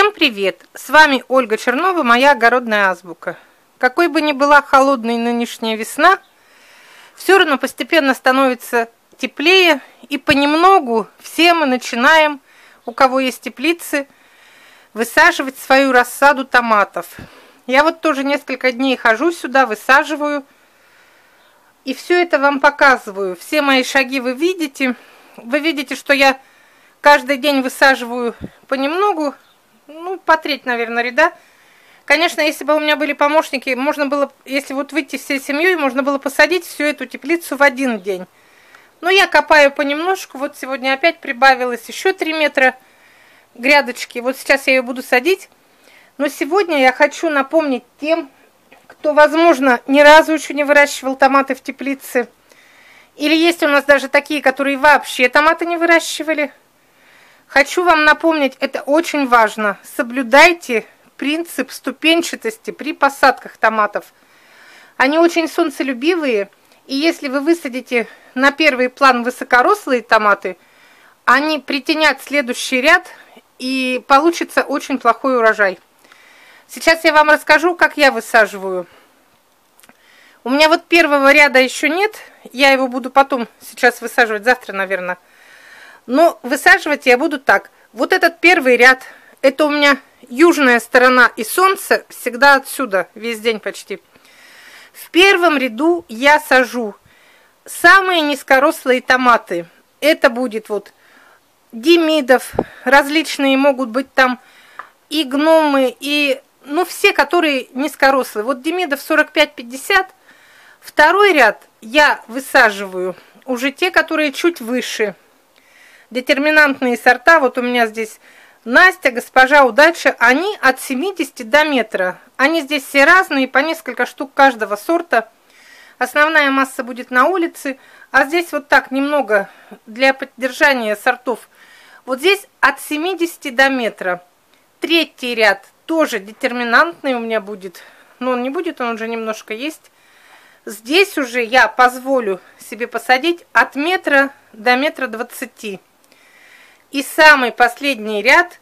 Всем привет! С вами Ольга Чернова, моя огородная азбука. Какой бы ни была холодной нынешняя весна, все равно постепенно становится теплее, и понемногу все мы начинаем, у кого есть теплицы, высаживать свою рассаду томатов. Я вот тоже несколько дней хожу сюда, высаживаю, и все это вам показываю. Все мои шаги вы видите. Вы видите, что я каждый день высаживаю понемногу, ну, по треть, наверное, ряда. Конечно, если бы у меня были помощники, можно было, если вот выйти всей семьей, можно было посадить всю эту теплицу в один день. Но я копаю понемножку, вот сегодня опять прибавилось еще 3 метра грядочки. Вот сейчас я ее буду садить. Но сегодня я хочу напомнить тем, кто, возможно, ни разу еще не выращивал томаты в теплице, или есть у нас даже такие, которые вообще томаты не выращивали. Хочу вам напомнить, это очень важно. Соблюдайте принцип ступенчатости при посадках томатов. Они очень солнцелюбивые, и если вы высадите на первый план высокорослые томаты, они притенят следующий ряд, и получится очень плохой урожай. Сейчас я вам расскажу, как я высаживаю. У меня вот первого ряда еще нет, я его буду потом сейчас высаживать, завтра, наверное. Но высаживать я буду так. Вот этот первый ряд, это у меня южная сторона и солнце всегда отсюда, весь день почти. В первом ряду я сажу самые низкорослые томаты. Это будет вот демидов, различные могут быть там и гномы, и ну, все, которые низкорослые. Вот демидов 45-50. Второй ряд я высаживаю уже те, которые чуть выше. Детерминантные сорта, вот у меня здесь Настя, госпожа Удача, они от 70 до метра. Они здесь все разные, по несколько штук каждого сорта. Основная масса будет на улице, а здесь вот так немного для поддержания сортов. Вот здесь от 70 до метра. Третий ряд тоже детерминантный у меня будет. Но он не будет, он уже немножко есть. Здесь уже я позволю себе посадить от метра до метра двадцати. И самый последний ряд,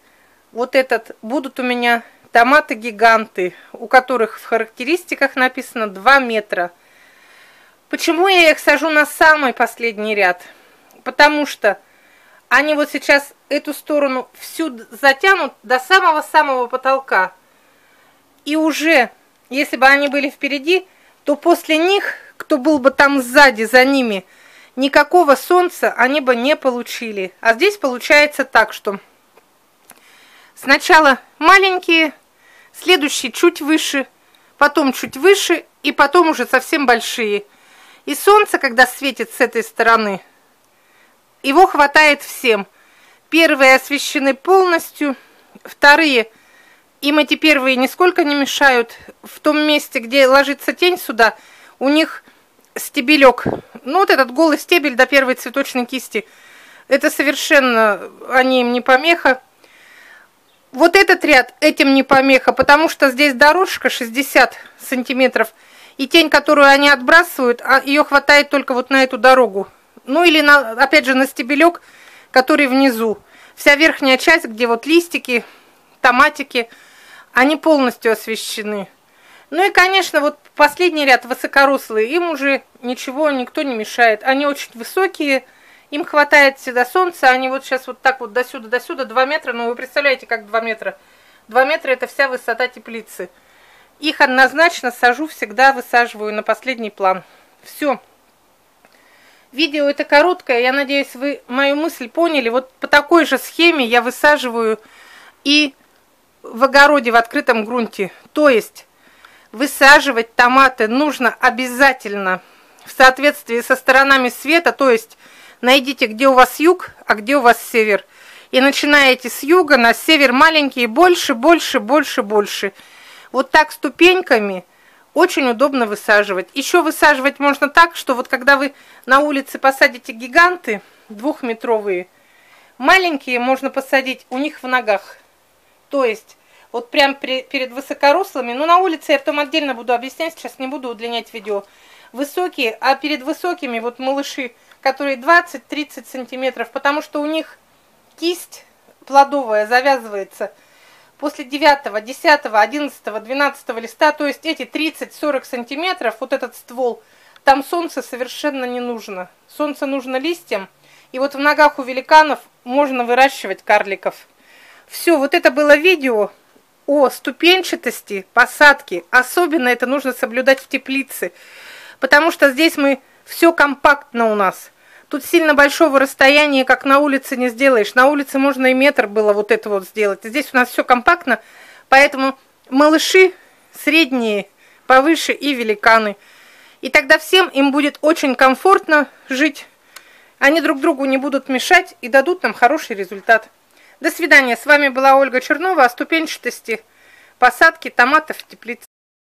вот этот, будут у меня томаты-гиганты, у которых в характеристиках написано 2 метра. Почему я их сажу на самый последний ряд? Потому что они вот сейчас эту сторону всю затянут до самого-самого потолка. И уже, если бы они были впереди, то после них, кто был бы там сзади, за ними, никакого солнца они бы не получили. А здесь получается так, что сначала маленькие, следующие чуть выше, потом чуть выше, и потом уже совсем большие. И солнце, когда светит с этой стороны, его хватает всем. Первые освещены полностью, вторые, им эти первые нисколько не мешают. В том месте, где ложится тень сюда, у них стебелек. Ну, вот этот голый стебель до первой цветочной кисти. Это совершенно они им не помеха. Вот этот ряд этим не помеха, потому что здесь дорожка 60 сантиметров. И тень, которую они отбрасывают, а ее хватает только вот на эту дорогу. Ну или, на, опять же, на стебелек, который внизу. Вся верхняя часть, где вот листики, томатики, они полностью освещены. Ну и, конечно, вот последний ряд высокорослые, им уже ничего, никто не мешает. Они очень высокие, им хватает всегда солнца, они вот сейчас вот так вот до сюда, до сюда, 2 метра, ну вы представляете, как 2 метра. 2 метра это вся высота теплицы. Их однозначно сажу, всегда высаживаю на последний план. Все. Видео это короткое, я надеюсь, вы мою мысль поняли. Вот по такой же схеме я высаживаю и в огороде в открытом грунте. То есть высаживать томаты нужно обязательно в соответствии со сторонами света, то есть найдите, где у вас юг, а где у вас север. И начинаете с юга на север маленькие, больше, больше, больше, больше. Вот так ступеньками – очень удобно высаживать. Еще высаживать можно так, что вот когда вы на улице посадите гиганты двухметровые, маленькие можно посадить у них в ногах. То есть вот прям при, перед высокорослыми, ну на улице я потом отдельно буду объяснять, сейчас не буду удлинять видео, высокие, а перед высокими вот малыши, которые 20-30 сантиметров, потому что у них кисть плодовая завязывается после 9, 10, 11, 12 листа, то есть эти 30-40 сантиметров, вот этот ствол, там солнце совершенно не нужно. Солнце нужно листьям, и вот в ногах у великанов можно выращивать карликов. Все, вот это было видео о ступенчатости посадки. Особенно это нужно соблюдать в теплице, потому что здесь мы все компактно у нас. Тут сильно большого расстояния, как на улице, не сделаешь. На улице можно и метр было вот это вот сделать. Здесь у нас все компактно, поэтому малыши средние, повыше и великаны. И тогда всем им будет очень комфортно жить. Они друг другу не будут мешать и дадут нам хороший результат. До свидания. С вами была Ольга Чернова о ступенчатости посадки томатов в теплице.